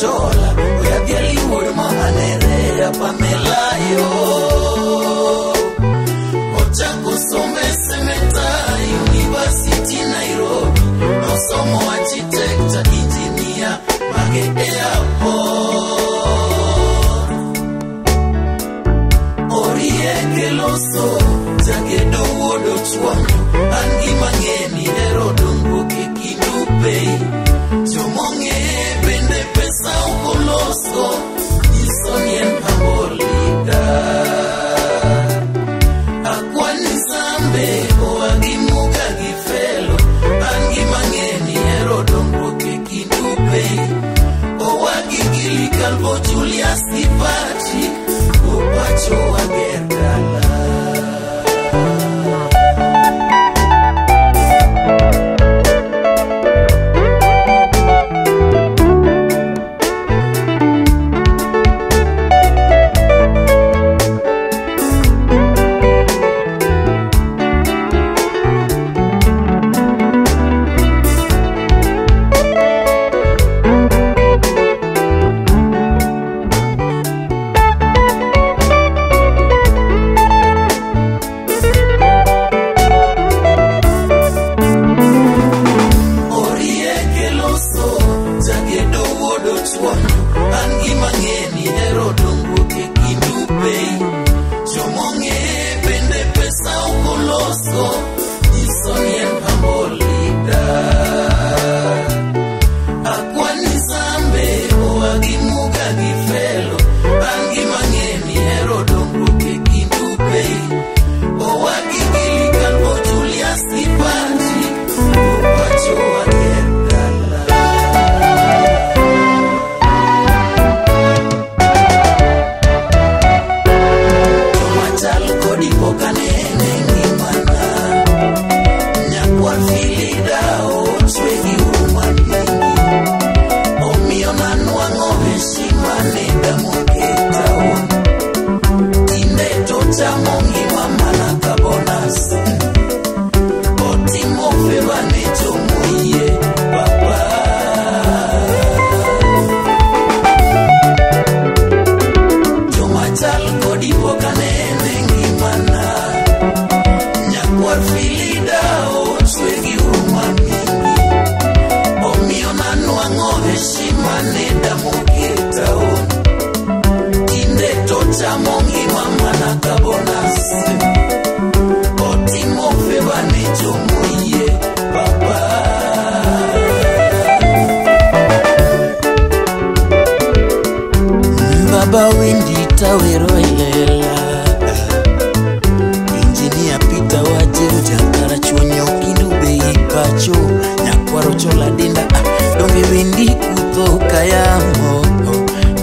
chola, voy a diario hermana Nerea, Pamela yo. Ochako some semeta University Nairobi, no somos arquitecta, engineer, mague airport. Orieke loso, jagedo wodo chuango, Gospel.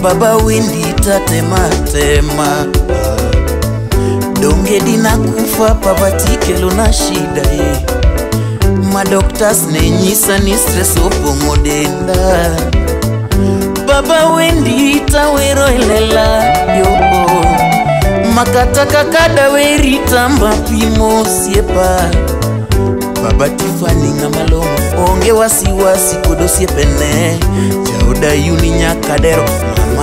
baba windi tatematema donge dina kufa pavatikelo na shida ye madoktas nenyisa ni stres opong'o denda baba wendi tawero elela yoo makata kakada weritamba pimo siepa baba tifani ng'amalomo onge wasiwasi kodo siepene jaodayuni nyakadero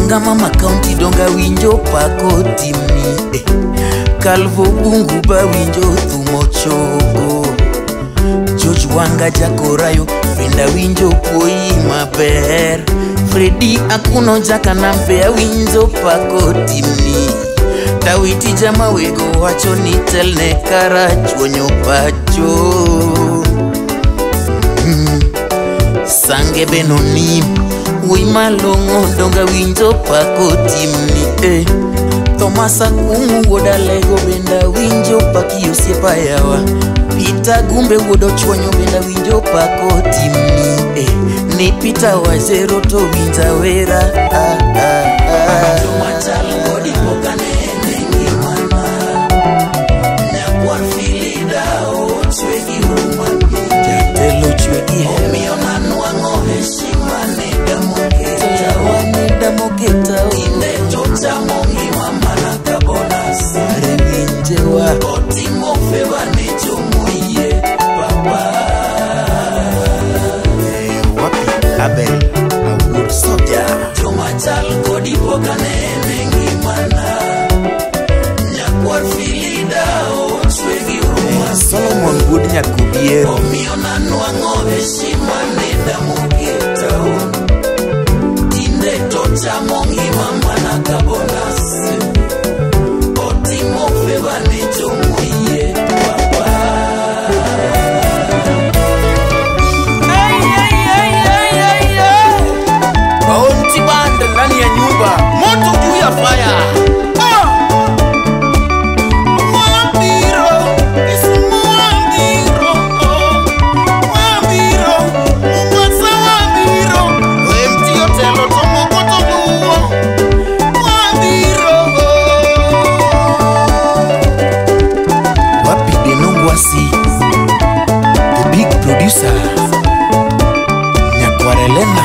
nanga mama kaunti donga winjo pakotimi kalvo bungu ba winjo thumo choko george wanga jakorayo fenda winjo poi maber fredi akuno jaka na mbeya winjo pakotimi dawiti jamawego wacho ni telne kara chuonyo pacho hmm. sange benonimu wuoi malong'o donga winjo pako timni e eh. thomasa kumu wuodalego benda winjo pakio siepa yawa pita gumbe wuodo chwonyo benda winjo pako timni e ni pita wazero to winja wera ah, ah, ah. Solomon Good Nyakubie. Omiyo nanwang'o e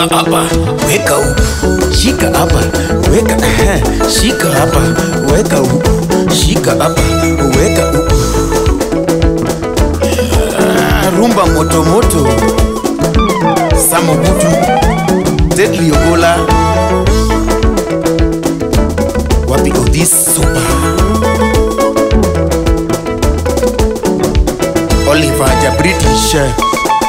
shika hapa weka huku, shika hapa weka ehe, shika hapa weka huku, shika hapa weka huku, ah, rumba moto moto, Samobutu, Ted Liogola, wapi Odis Super, Oliver British